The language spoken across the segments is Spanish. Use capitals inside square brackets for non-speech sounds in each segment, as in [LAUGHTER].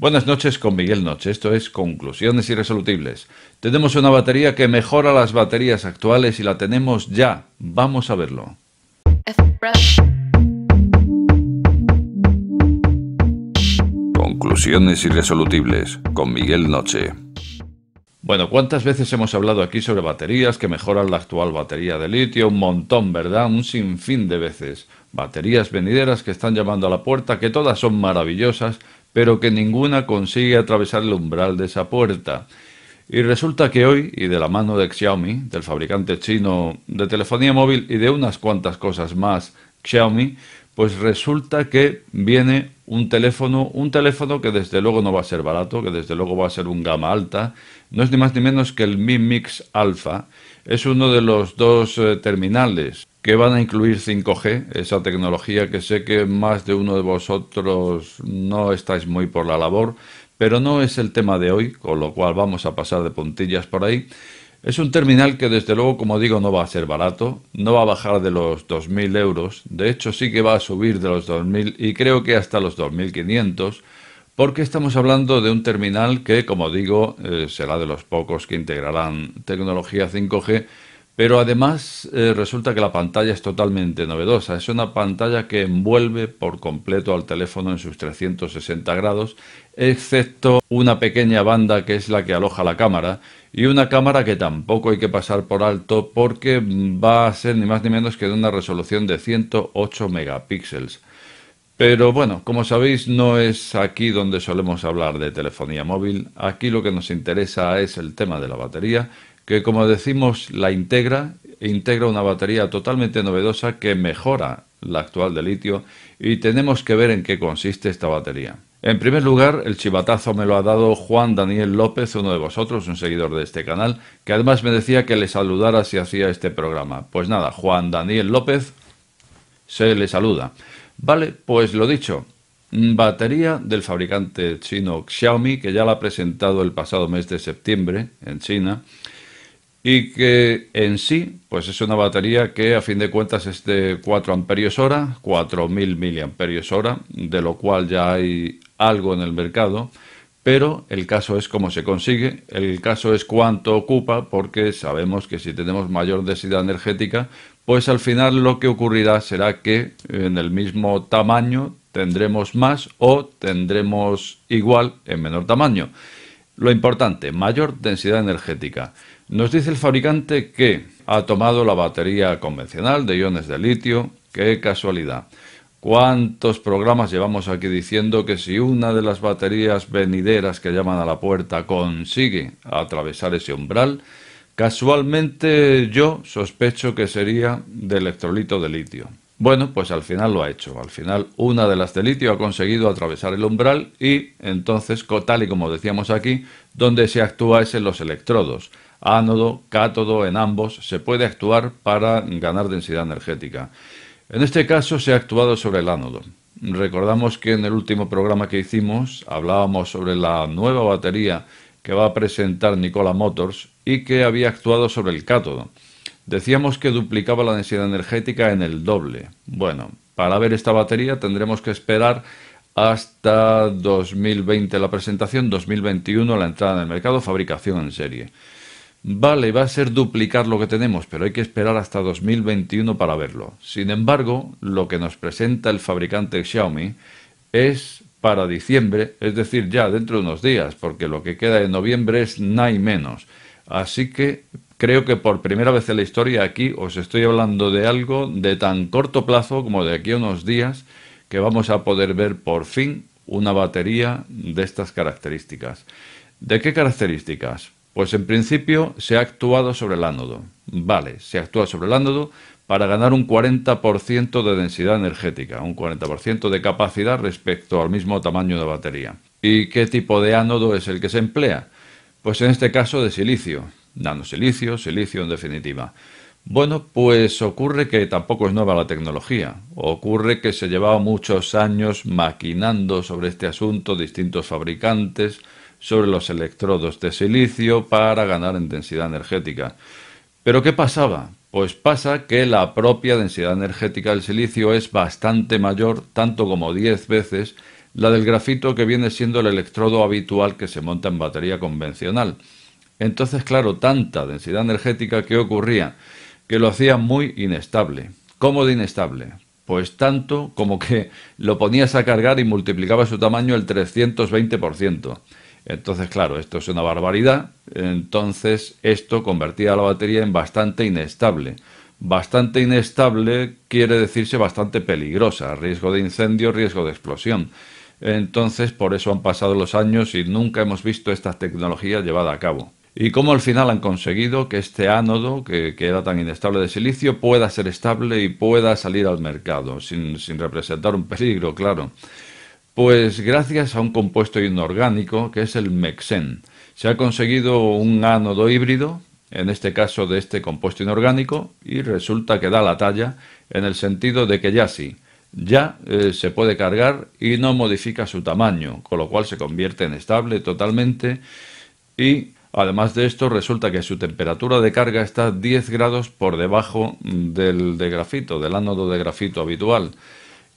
Buenas noches con Miguel Noche. Esto es Conclusiones Irresolubles. Tenemos una batería que mejora las baterías actuales y la tenemos ya. Vamos a verlo. Conclusiones Irresolubles con Miguel Noche. Bueno, ¿cuántas veces hemos hablado aquí sobre baterías que mejoran la actual batería de litio? Un montón, ¿verdad? Un sinfín de veces. Baterías venideras que están llamando a la puerta, que todas son maravillosas, pero que ninguna consigue atravesar el umbral de esa puerta. Y resulta que hoy, y de la mano de Xiaomi, del fabricante chino de telefonía móvil y de unas cuantas cosas más, Xiaomi, pues resulta que viene un teléfono, un teléfono que desde luego no va a ser barato, que desde luego va a ser un gama alta, no es ni más ni menos que el Mi Mix Alpha, es uno de los dos eh, terminales que van a incluir 5G, esa tecnología que sé que más de uno de vosotros no estáis muy por la labor, pero no es el tema de hoy, con lo cual vamos a pasar de puntillas por ahí. Es un terminal que desde luego, como digo, no va a ser barato, no va a bajar de los 2.000 euros, de hecho sí que va a subir de los 2.000 y creo que hasta los 2.500, porque estamos hablando de un terminal que, como digo, eh, será de los pocos que integrarán tecnología 5G, pero además eh, resulta que la pantalla es totalmente novedosa. Es una pantalla que envuelve por completo al teléfono en sus 360 grados, excepto una pequeña banda que es la que aloja la cámara y una cámara que tampoco hay que pasar por alto porque va a ser ni más ni menos que de una resolución de 108 megapíxeles. Pero bueno, como sabéis, no es aquí donde solemos hablar de telefonía móvil. Aquí lo que nos interesa es el tema de la batería que como decimos la integra, integra una batería totalmente novedosa que mejora la actual de litio y tenemos que ver en qué consiste esta batería. En primer lugar, el chivatazo me lo ha dado Juan Daniel López, uno de vosotros, un seguidor de este canal, que además me decía que le saludara si hacía este programa. Pues nada, Juan Daniel López se le saluda. Vale, pues lo dicho, batería del fabricante chino Xiaomi, que ya la ha presentado el pasado mes de septiembre en China, y que en sí pues es una batería que a fin de cuentas es de 4 amperios hora, 4000 miliamperios hora, de lo cual ya hay algo en el mercado, pero el caso es cómo se consigue, el caso es cuánto ocupa, porque sabemos que si tenemos mayor densidad energética, pues al final lo que ocurrirá será que en el mismo tamaño tendremos más o tendremos igual en menor tamaño. Lo importante, mayor densidad energética. Nos dice el fabricante que ha tomado la batería convencional de iones de litio. ¡Qué casualidad! ¿Cuántos programas llevamos aquí diciendo que si una de las baterías venideras que llaman a la puerta consigue atravesar ese umbral, casualmente yo sospecho que sería de electrolito de litio? Bueno, pues al final lo ha hecho. Al final una de las de litio ha conseguido atravesar el umbral y entonces, tal y como decíamos aquí, donde se actúa es en los electrodos ánodo, cátodo, en ambos, se puede actuar para ganar densidad energética. En este caso se ha actuado sobre el ánodo. Recordamos que en el último programa que hicimos hablábamos sobre la nueva batería que va a presentar Nikola Motors y que había actuado sobre el cátodo. Decíamos que duplicaba la densidad energética en el doble. Bueno, para ver esta batería tendremos que esperar hasta 2020 la presentación, 2021 la entrada en el mercado, fabricación en serie. Vale, va a ser duplicar lo que tenemos, pero hay que esperar hasta 2021 para verlo. Sin embargo, lo que nos presenta el fabricante Xiaomi es para diciembre, es decir, ya dentro de unos días, porque lo que queda de noviembre es nada y menos. Así que creo que por primera vez en la historia aquí os estoy hablando de algo de tan corto plazo como de aquí a unos días que vamos a poder ver por fin una batería de estas características. ¿De qué características? Pues en principio se ha actuado sobre el ánodo. Vale, se actúa sobre el ánodo para ganar un 40% de densidad energética, un 40% de capacidad respecto al mismo tamaño de batería. ¿Y qué tipo de ánodo es el que se emplea? Pues en este caso de silicio, nanosilicio, silicio en definitiva. Bueno, pues ocurre que tampoco es nueva la tecnología. Ocurre que se llevaba muchos años maquinando sobre este asunto distintos fabricantes, sobre los electrodos de silicio para ganar en densidad energética. ¿Pero qué pasaba? Pues pasa que la propia densidad energética del silicio es bastante mayor, tanto como 10 veces, la del grafito que viene siendo el electrodo habitual que se monta en batería convencional. Entonces, claro, tanta densidad energética que ocurría que lo hacía muy inestable. ¿Cómo de inestable? Pues tanto como que lo ponías a cargar y multiplicaba su tamaño el 320%. Entonces, claro, esto es una barbaridad. Entonces, esto convertía a la batería en bastante inestable. Bastante inestable quiere decirse bastante peligrosa, riesgo de incendio, riesgo de explosión. Entonces, por eso han pasado los años y nunca hemos visto esta tecnología llevada a cabo. Y cómo al final han conseguido que este ánodo, que, era tan inestable de silicio, pueda ser estable y pueda salir al mercado, sin, representar un peligro, claro. Pues gracias a un compuesto inorgánico que es el Mexen. Se ha conseguido un ánodo híbrido en este caso de este compuesto inorgánico, y resulta que da la talla en el sentido de que ya sí, ya eh, se puede cargar y no modifica su tamaño, con lo cual se convierte en estable totalmente y además de esto resulta que su temperatura de carga está 10 grados por debajo del de grafito, del ánodo de grafito habitual.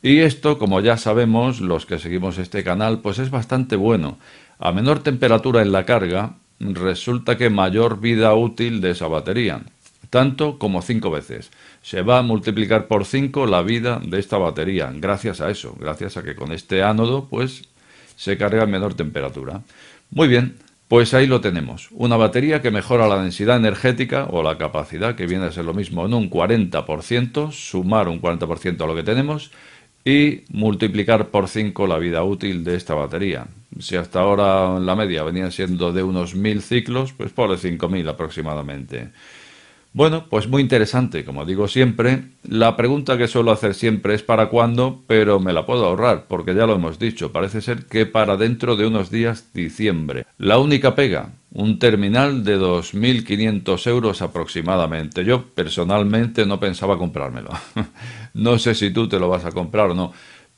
Y esto, como ya sabemos, los que seguimos este canal, pues es bastante bueno. A menor temperatura en la carga, resulta que mayor vida útil de esa batería, tanto como cinco veces. Se va a multiplicar por cinco la vida de esta batería, gracias a eso, gracias a que con este ánodo, pues, se carga a menor temperatura. Muy bien, pues ahí lo tenemos. Una batería que mejora la densidad energética o la capacidad, que viene a ser lo mismo, en un 40%, sumar un 40% a lo que tenemos, y multiplicar por 5 la vida útil de esta batería. Si hasta ahora la media venía siendo de unos 1000 ciclos, pues por 5000 aproximadamente. Bueno, pues muy interesante, como digo siempre. La pregunta que suelo hacer siempre es para cuándo, pero me la puedo ahorrar, porque ya lo hemos dicho, parece ser que para dentro de unos días diciembre. La única pega, un terminal de 2.500 euros aproximadamente. Yo personalmente no pensaba comprármelo. [LAUGHS] no sé si tú te lo vas a comprar o no,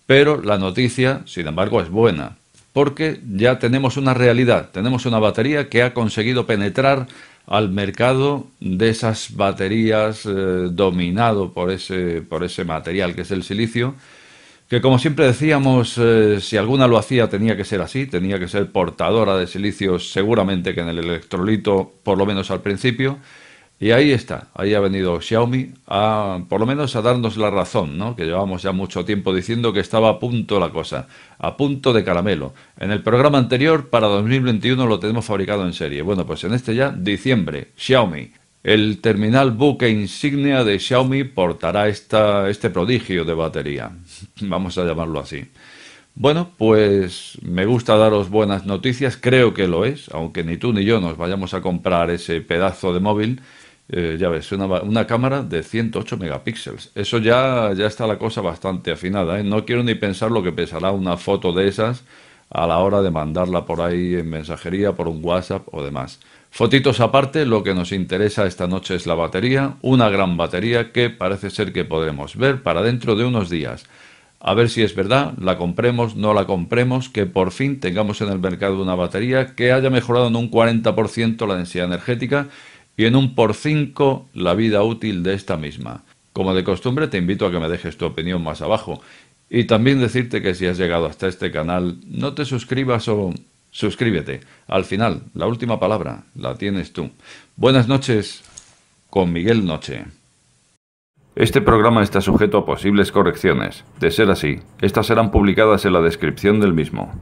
pero la noticia, sin embargo, es buena, porque ya tenemos una realidad, tenemos una batería que ha conseguido penetrar al mercado de esas baterías eh, dominado por ese, por ese material que es el silicio, que como siempre decíamos, eh, si alguna lo hacía tenía que ser así, tenía que ser portadora de silicio seguramente que en el electrolito, por lo menos al principio, y ahí está, ahí ha venido Xiaomi a, por lo menos a darnos la razón, ¿no? que llevamos ya mucho tiempo diciendo que estaba a punto la cosa, a punto de caramelo. En el programa anterior, para 2021, lo tenemos fabricado en serie. Bueno, pues en este ya, diciembre, Xiaomi. El terminal buque insignia de Xiaomi portará esta, este prodigio de batería. [LAUGHS] Vamos a llamarlo así. Bueno, pues me gusta daros buenas noticias, creo que lo es, aunque ni tú ni yo nos vayamos a comprar ese pedazo de móvil eh, ya ves, una, una, cámara de 108 megapíxeles. Eso ya, ya está la cosa bastante afinada. ¿eh? No quiero ni pensar lo que pesará una foto de esas a la hora de mandarla por ahí en mensajería, por un WhatsApp o demás. Fotitos aparte, lo que nos interesa esta noche es la batería, una gran batería que parece ser que podremos ver para dentro de unos días. A ver si es verdad, la compremos, no la compremos, que por fin tengamos en el mercado una batería que haya mejorado en un 40% la densidad energética y en un por cinco la vida útil de esta misma. Como de costumbre te invito a que me dejes tu opinión más abajo y también decirte que si has llegado hasta este canal no te suscribas o suscríbete. Al final, la última palabra la tienes tú. Buenas noches con Miguel Noche. Este programa está sujeto a posibles correcciones. De ser así, estas serán publicadas en la descripción del mismo.